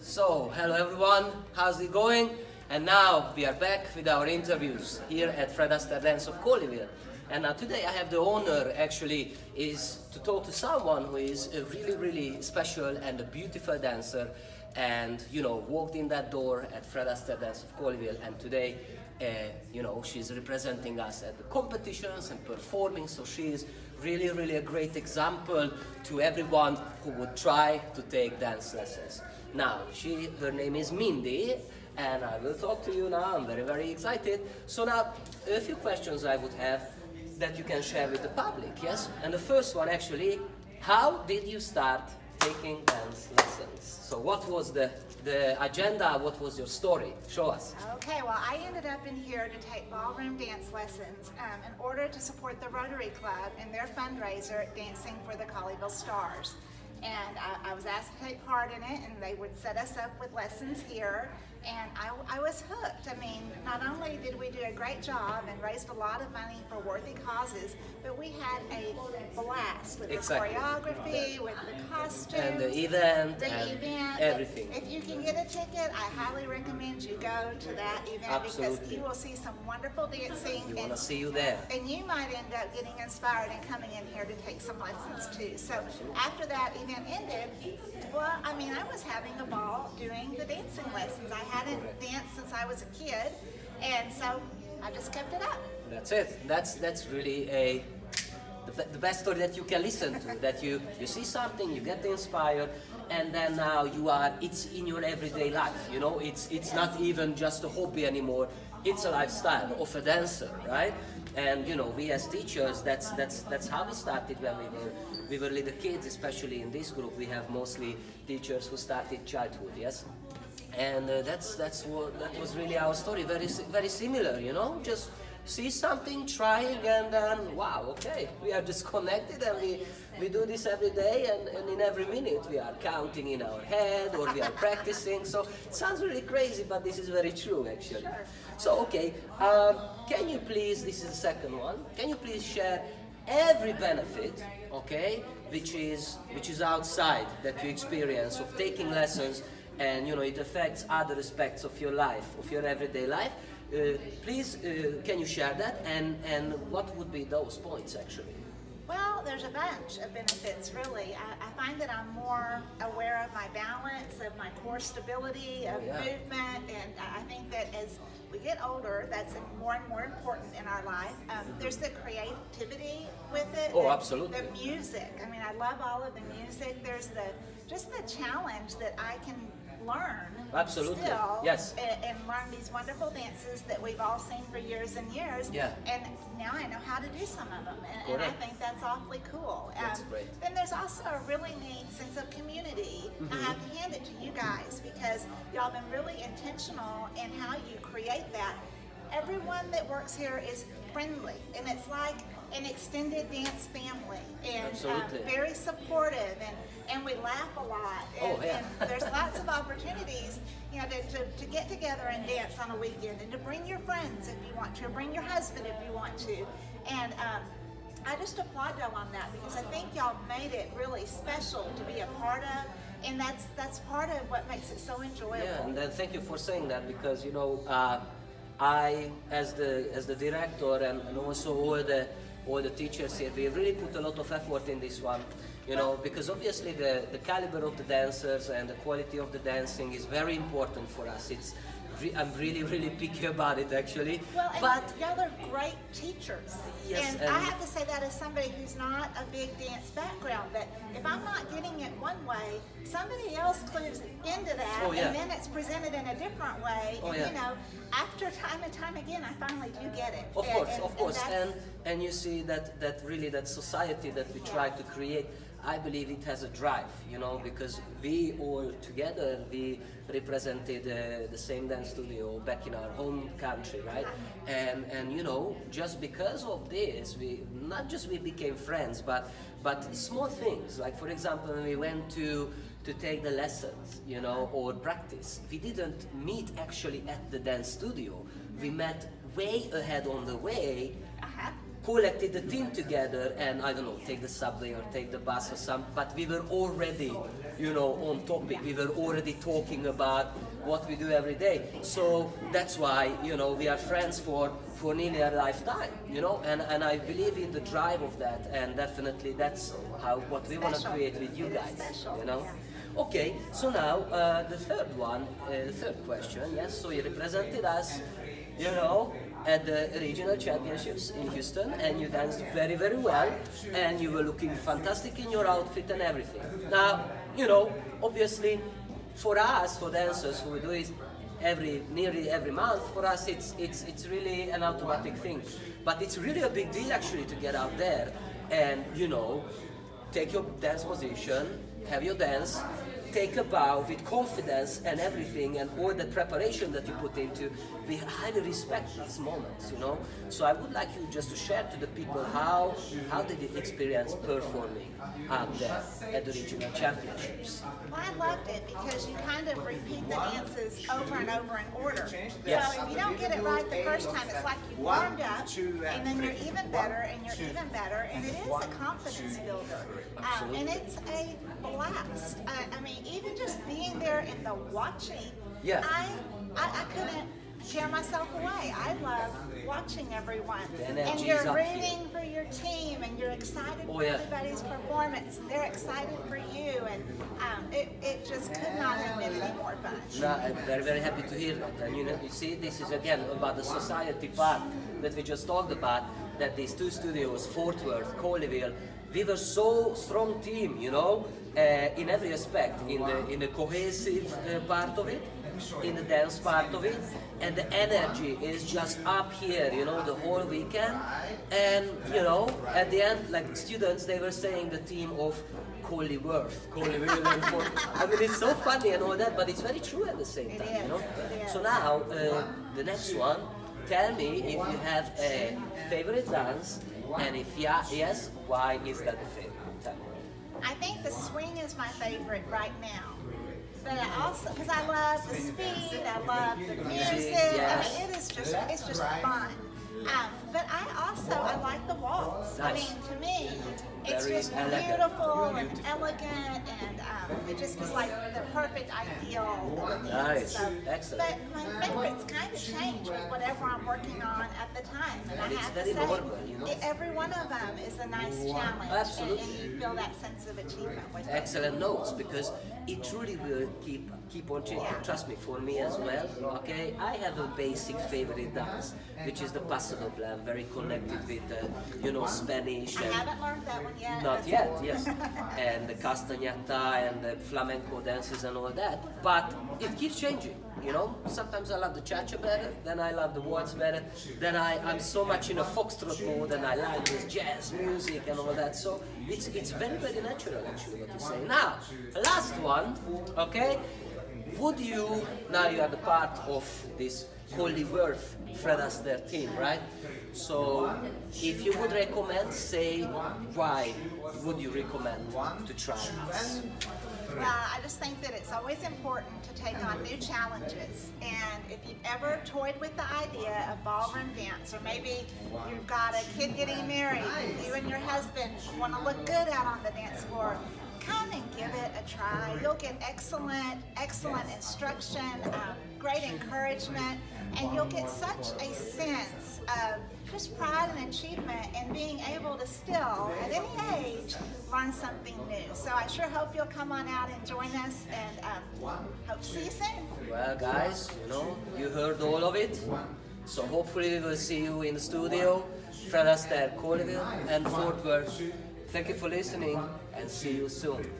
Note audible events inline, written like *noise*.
So, hello everyone, how's it going? And now we are back with our interviews here at Fred Astaire Dance of Colleyville. And now today I have the honor actually is to talk to someone who is a really, really special and a beautiful dancer and you know walked in that door at Fred Astaire Dance of Colleyville and today uh, you know she's representing us at the competitions and performing so she is really really a great example to everyone who would try to take dance lessons now she her name is Mindy and I will talk to you now I'm very very excited so now a few questions I would have that you can share with the public yes and the first one actually how did you start taking dance lessons. So what was the, the agenda, what was your story? Show us. Okay, well I ended up in here to take ballroom dance lessons um, in order to support the Rotary Club in their fundraiser, Dancing for the Colleyville Stars. And I, I was asked to take part in it and they would set us up with lessons here and I, I, was hooked. I mean, not only did we do a great job and raised a lot of money for worthy causes, but we had a blast with exactly. the choreography, with the costumes, and the event, the and event. everything. If you can get a ticket, I highly recommend you go to that event Absolutely. because you will see some wonderful dancing. You want to see you there. And you might end up getting inspired and coming in here to take some lessons too. So after that event ended, well, I mean, I was having a ball doing the dancing lessons. I hadn't danced since I was a kid, and so I just kept it up. That's it. That's that's really a the, the best story that you can listen to. that you you see something, you get inspired, and then now you are. It's in your everyday life. You know, it's it's not even just a hobby anymore. It's a lifestyle of a dancer, right? And you know, we as teachers, that's that's that's how we started when we were we were little kids, especially in this group. We have mostly teachers who started childhood, yes and uh, that's that's what that was really our story very very similar you know just see something trying and then wow okay we are disconnected and we we do this every day and, and in every minute we are counting in our head or we are *laughs* practicing so it sounds really crazy but this is very true actually so okay um, can you please this is the second one can you please share every benefit okay which is which is outside that you experience of taking lessons and you know it affects other aspects of your life, of your everyday life. Uh, please, uh, can you share that? And and what would be those points actually? Well, there's a bunch of benefits, really. I, I, find that I'm more aware of my balance, of my core stability, of oh, yeah. movement, and I think that as we get older, that's more and more important in our life. Um, there's the creativity with it. Oh, the, absolutely. The music. I mean, I love all of the music. There's the just the challenge that I can learn Absolutely. still yes. and, and, learn these wonderful dances that we've all seen for years and years. Yeah. And now I know how to do some of them, and, and I think that's awfully cool. That's um, great. Then there's also a really neat sense of community. Mm -hmm. I have to hand it to you guys because y'all been really intentional in how you create that. Everyone that works here is friendly, and it's like an extended dance family and uh, very supportive and, and we laugh a lot and, oh, yeah. and there's lots of opportunities you know to, to, to, get together and dance on a weekend and to bring your friends if you want to or bring your husband if you want to and um, I just applaud y'all on that because I think y'all made it really special to be a part of and that's that's part of what makes it so enjoyable. Yeah, and then thank you for saying that because you know uh, I as the as the director and, and also all the all the teachers here, we really put a lot of effort in this one, you know, because obviously the, the caliber of the dancers and the quality of the dancing is very important for us. It's re I'm really, really picky about it actually. Well, but y'all are great teachers. Yes, and, and, I have to say that as somebody who's not a big dance background, that if I'm not getting it one way, somebody else clues into that, oh, yeah. and then it's presented in a different way. Oh, and, yeah. you know, after time and time again, I finally do get it. Of and, course, and, of course, and and you see that that really that society that we try to create I believe it has a drive, you know, because we all together, we represented uh, the same dance studio back in our home country, right? And, and you know, just because of this, we, not just we became friends, but, but small things, like for example, when we went to, to take the lessons, you know, or practice, we didn't meet actually at the dance studio. We met way ahead on the way collected the team together and I don't know, take the subway or take the bus or something, but we were already, you know, on topic. We were already talking about what we do every day. So that's why, you know, we are friends for, for nearly a lifetime, you know, and, and I believe in the drive of that and definitely that's how what we want to create with you guys, you know. Okay, so now uh, the third one, uh, the third question, yes, so you represented us, you know, at the regional championships in Houston and you danced very, very well and you were looking fantastic in your outfit and everything. Now, you know, obviously for us, for dancers who do it every, nearly every month, for us it's, it's, it's really an automatic thing. But it's really a big deal actually to get out there and, you know, take your dance position, have your dance, take a bow with confidence and everything and all the preparation that you put into. We highly respect these moments, you know. So I would like you just to share to the people how how did you experience performing out there at the regional championships? Well, I loved it because you kind of repeat the dances over and over in order. Yes. So if you don't get it right the first time, it's like you warmed up, and then you're even better, and you're even better, and it is a confidence builder. Um, and it's a blast. Uh, I mean, even just being there in the watching, Yeah. I, I, I couldn't tear myself away. I love watching everyone. And you're is up here. rooting for your team, and you're excited Oh, for yeah. everybody's performance, and they're excited for you, and um, it, it just could not have been any more fun. No, I'm very, very happy to hear that. And you know, you see, this is again about the society part that we just talked about. That these two studios, Fort Worth, Colleyville, we were so strong team, you know, uh, in every aspect, in the in the cohesive uh, part of it, in the dance part of it, and the energy is just up here, you know, the whole weekend. And you know, at the end, like students, they were saying the team of Colleyworth, Colleyville, and Fort. *laughs* I mean, it's so funny and all that, but it's very true at the same time, you know. is, it is. So now, uh, the next one. Tell me if you have a favorite dance, and if yeah, yes, why is that the favorite? Tell me. I think the swing is my favorite right now. But I also, because I love the speed, I love the music. yes. I mean, it is just, it's just fun. Um, but I also, I like the waltz. I mean, to me, it's just beautiful and elegant, and um, it just is like the perfect ideal. Nice. So, Excellent. But my favorites kind of change with whatever I'm working on at the time. And, I And have very to say, normal, you know? every one of them is a nice challenge. Absolutely. And, and you feel that sense of achievement with it. excellent notes because it truly will keep keep on changing. Trust me, for me as well. Okay, I have a basic favorite dance, which is the Paso Doble. I'm very connected with, uh, you know, Spanish I haven't learned that one yet. Not yet, cool. yes. and the castagnata and the flamenco dances and all that. But it keeps changing, you know. Sometimes I love the cha-cha better, then I love the waltz better, then I, I'm so much in a foxtrot mode and I like this jazz music and all that. So it's it's very, very natural actually what you say. Now, last one, okay? Would you, now you are the part of this Colleyworth Fred Astaire team, right? So if you would recommend, say why would you recommend to try this? Uh, I just think that it's always important to take on new challenges. And if you've ever toyed with the idea of ballroom dance, or maybe you've got a kid getting married, you and your husband want to look good out on the dance floor, come and give it try. You'll get excellent, excellent instruction, um, great encouragement, and you'll get such a sense of just pride and achievement in being able to still, at any age, learn something new. So I sure hope you'll come on out and join us, and um, hope to see you soon. Well, guys, you know, you heard all of it. So hopefully we will see you in the studio, Fred Astaire, Colleyville, and Fort Worth. Thank you for listening, and see you soon.